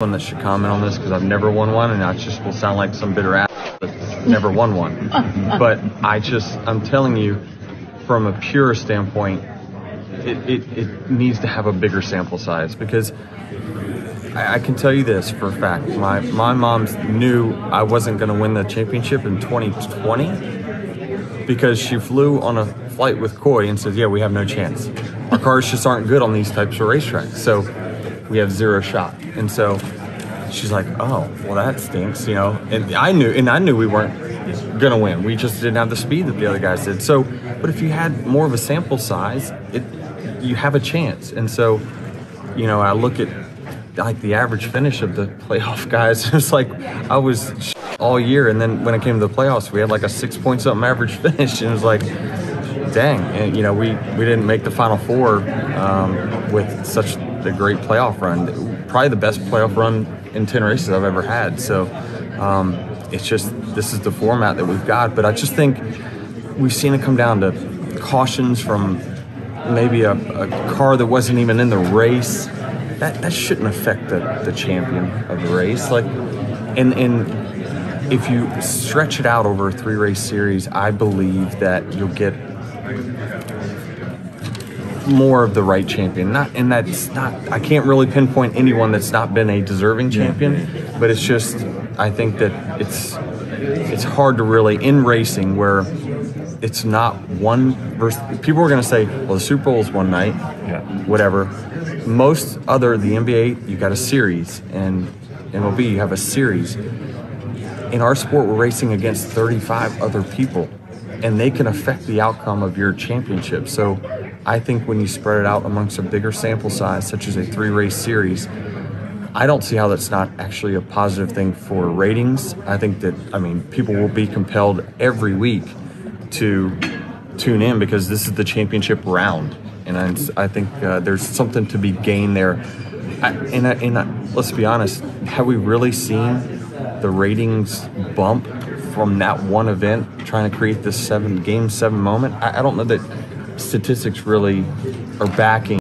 one that should comment on this because I've never won one, and I just will sound like some bitter ass that never won one. but I just, I'm telling you, from a pure standpoint, it, it, it needs to have a bigger sample size because I, I can tell you this for a fact. My my mom knew I wasn't going to win the championship in 2020 because she flew on a flight with Coy and said, "Yeah, we have no chance. Our cars just aren't good on these types of racetracks, so we have zero shot." And so she's like, "Oh, well, that stinks," you know. And I knew, and I knew we weren't gonna win. We just didn't have the speed that the other guys did. So, but if you had more of a sample size, it you have a chance. And so, you know, I look at like the average finish of the playoff guys. It's like I was all year, and then when it came to the playoffs, we had like a six point something average finish, and it was like, dang, and you know, we we didn't make the final four um, with such a great playoff run. Probably the best playoff run in ten races I've ever had. So. Um, it's just this is the format that we've got, but I just think we've seen it come down to cautions from maybe a, a car that wasn't even in the race, that, that shouldn't affect the, the champion of the race. Like, and, and if you stretch it out over a three race series, I believe that you'll get more of the right champion. Not, and that's not. I can't really pinpoint anyone that's not been a deserving champion, but it's just. I think that it's it's hard to really in racing where it's not one versus people are going to say well the super bowl is one night Yeah. whatever most other the nba you got a series and mlb you have a series in our sport we're racing against 35 other people and they can affect the outcome of your championship so i think when you spread it out amongst a bigger sample size such as a three race series I don't see how that's not actually a positive thing for ratings. I think that I mean people will be compelled every week to tune in because this is the championship round, and I, I think uh, there's something to be gained there. I, and I, and I, let's be honest, have we really seen the ratings bump from that one event trying to create this seven game seven moment? I, I don't know that statistics really are backing.